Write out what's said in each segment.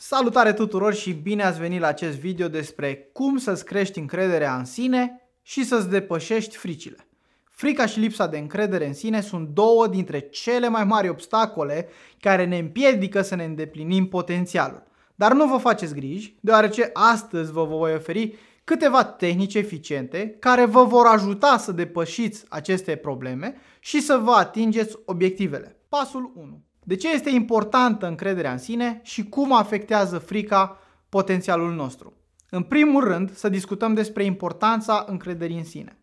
Salutare tuturor și bine ați venit la acest video despre cum să-ți crești încrederea în sine și să-ți depășești fricile. Frica și lipsa de încredere în sine sunt două dintre cele mai mari obstacole care ne împiedică să ne îndeplinim potențialul. Dar nu vă faceți griji, deoarece astăzi vă voi oferi câteva tehnici eficiente care vă vor ajuta să depășiți aceste probleme și să vă atingeți obiectivele. Pasul 1. De ce este importantă încrederea în sine și cum afectează frica potențialul nostru? În primul rând, să discutăm despre importanța încrederii în sine.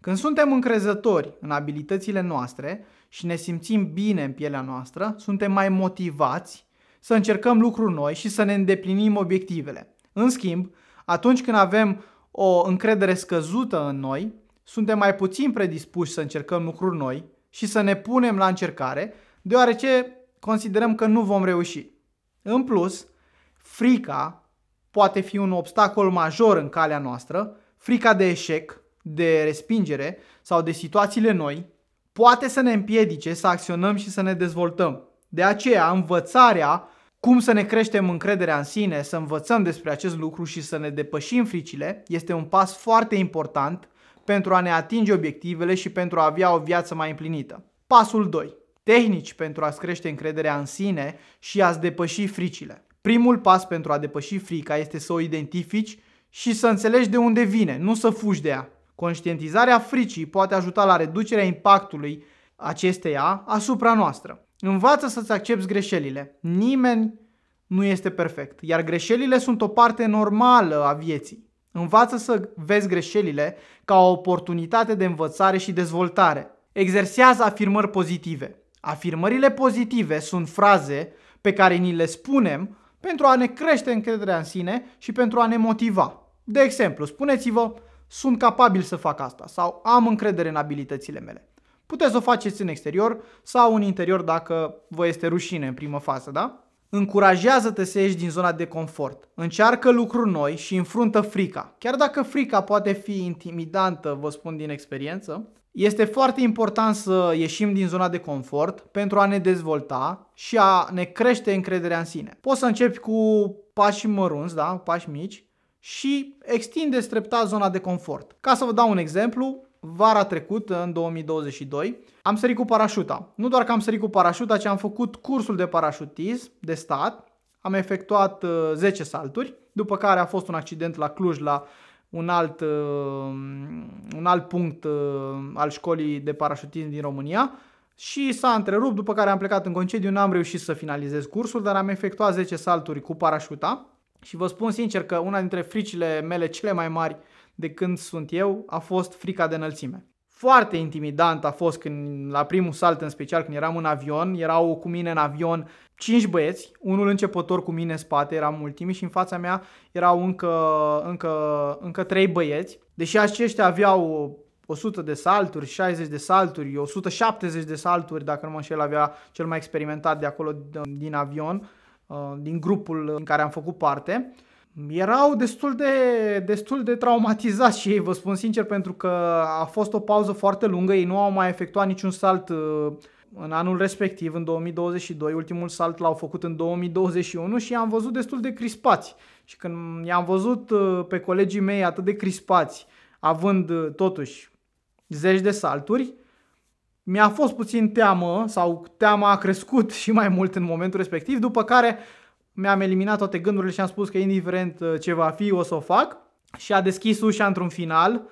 Când suntem încrezători în abilitățile noastre și ne simțim bine în pielea noastră, suntem mai motivați să încercăm lucruri noi și să ne îndeplinim obiectivele. În schimb, atunci când avem o încredere scăzută în noi, suntem mai puțin predispuși să încercăm lucruri noi și să ne punem la încercare, deoarece considerăm că nu vom reuși. În plus, frica poate fi un obstacol major în calea noastră, frica de eșec, de respingere sau de situațiile noi, poate să ne împiedice să acționăm și să ne dezvoltăm. De aceea, învățarea cum să ne creștem încrederea în sine, să învățăm despre acest lucru și să ne depășim fricile, este un pas foarte important pentru a ne atinge obiectivele și pentru a avea o viață mai împlinită. Pasul 2 tehnici pentru a-ți crește încrederea în sine și a-ți depăși fricile. Primul pas pentru a depăși frica este să o identifici și să înțelegi de unde vine, nu să fugi de ea. Conștientizarea fricii poate ajuta la reducerea impactului acesteia asupra noastră. Învață să-ți accepti greșelile. Nimeni nu este perfect, iar greșelile sunt o parte normală a vieții. Învață să vezi greșelile ca o oportunitate de învățare și dezvoltare. Exersează afirmări pozitive. Afirmările pozitive sunt fraze pe care ni le spunem pentru a ne crește încrederea în sine și pentru a ne motiva. De exemplu, spuneți-vă, sunt capabil să fac asta sau am încredere în abilitățile mele. Puteți să o faceți în exterior sau în interior dacă vă este rușine în primă fază, da? Încurajează-te să ieși din zona de confort. Încearcă lucruri noi și înfruntă frica. Chiar dacă frica poate fi intimidantă, vă spun din experiență, este foarte important să ieșim din zona de confort pentru a ne dezvolta și a ne crește încrederea în sine. Poți să începi cu pași mărunți, da? pași mici și extinde treptat zona de confort. Ca să vă dau un exemplu, vara trecută, în 2022, am sărit cu parașuta. Nu doar că am sărit cu parașuta, ci am făcut cursul de parașutism de stat, am efectuat 10 uh, salturi, după care a fost un accident la Cluj la un alt, uh, un alt punct uh, al școlii de parașutism din România și s-a întrerupt, după care am plecat în concediu, n-am reușit să finalizez cursul, dar am efectuat 10 salturi cu parașuta și vă spun sincer că una dintre fricile mele cele mai mari de când sunt eu a fost frica de înălțime. Foarte intimidant a fost când, la primul salt în special, când eram în avion, erau cu mine în avion cinci băieți, unul începător cu mine în spate, eram ultimii și în fața mea erau încă, încă, încă trei băieți. Deși aceștia aveau 100 de salturi, 60 de salturi, 170 de salturi, dacă nu mă înșel, avea cel mai experimentat de acolo din avion, uh, din grupul în care am făcut parte erau destul de, destul de traumatizați și ei, vă spun sincer, pentru că a fost o pauză foarte lungă, ei nu au mai efectuat niciun salt uh, în anul respectiv, în 2022, ultimul salt l-au făcut în 2021 și i-am văzut destul de crispați. Și când i-am văzut uh, pe colegii mei atât de crispați, având uh, totuși zeci de salturi, mi-a fost puțin teamă sau teama a crescut și mai mult în momentul respectiv, după care mi-am eliminat toate gândurile și am spus că indiferent uh, ce va fi, o să o fac. Și a deschis ușa într-un final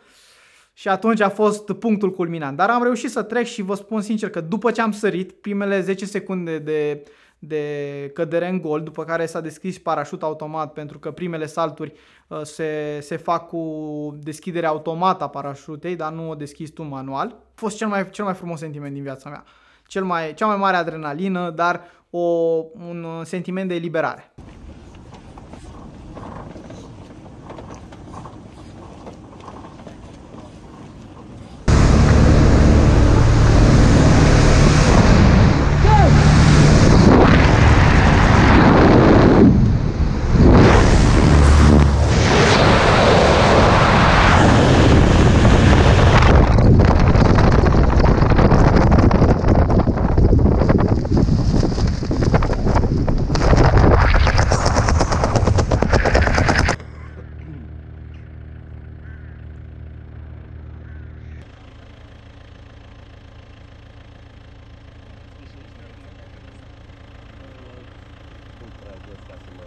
și atunci a fost punctul culminant. Dar am reușit să trec și vă spun sincer că după ce am sărit, primele 10 secunde de, de cădere în gol, după care s-a deschis parașut automat pentru că primele salturi uh, se, se fac cu deschidere automată a parașutei, dar nu o deschizi tu manual. A fost cel mai, cel mai frumos sentiment din viața mea. Cel mai, cea mai mare adrenalină, dar o, un sentiment de eliberare. ăsta să mai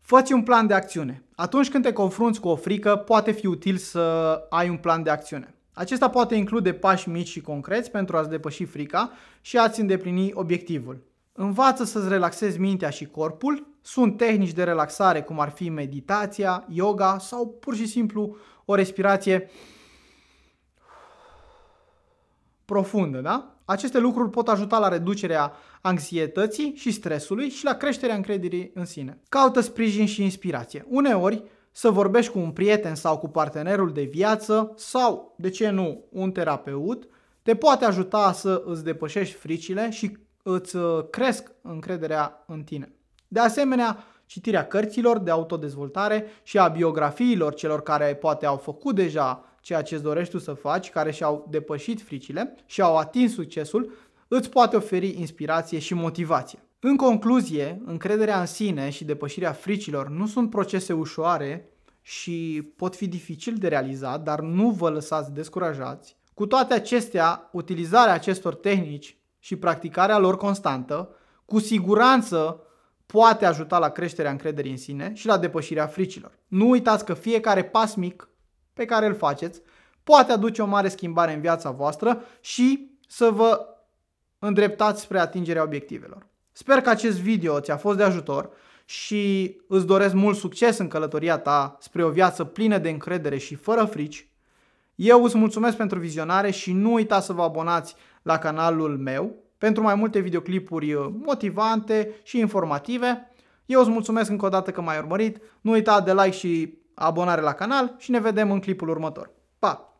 Făți un plan de acțiune. Atunci când te confrunți cu o frică, poate fi util să ai un plan de acțiune. Acesta poate include pași mici și concreți pentru a-ți depăși frica și a-ți îndeplini obiectivul. Învață să-ți relaxezi mintea și corpul. Sunt tehnici de relaxare cum ar fi meditația, yoga sau pur și simplu o respirație profundă, da? Aceste lucruri pot ajuta la reducerea anxietății și stresului și la creșterea încrederii în sine. Caută sprijin și inspirație. Uneori, să vorbești cu un prieten sau cu partenerul de viață sau, de ce nu, un terapeut, te poate ajuta să îți depășești fricile și îți uh, cresc încrederea în tine. De asemenea, citirea cărților de autodezvoltare și a biografiilor celor care poate au făcut deja ceea ce îți dorești tu să faci, care și-au depășit fricile și au atins succesul, îți poate oferi inspirație și motivație. În concluzie, încrederea în sine și depășirea fricilor nu sunt procese ușoare și pot fi dificil de realizat, dar nu vă lăsați descurajați. Cu toate acestea, utilizarea acestor tehnici și practicarea lor constantă, cu siguranță poate ajuta la creșterea încrederii în sine și la depășirea fricilor. Nu uitați că fiecare pas mic pe care îl faceți poate aduce o mare schimbare în viața voastră și să vă îndreptați spre atingerea obiectivelor. Sper că acest video ți-a fost de ajutor și îți doresc mult succes în călătoria ta spre o viață plină de încredere și fără frici. Eu îți mulțumesc pentru vizionare și nu uita să vă abonați la canalul meu pentru mai multe videoclipuri motivante și informative. Eu îți mulțumesc încă o dată că m-ai urmărit. Nu uita de like și abonare la canal și ne vedem în clipul următor. Pa!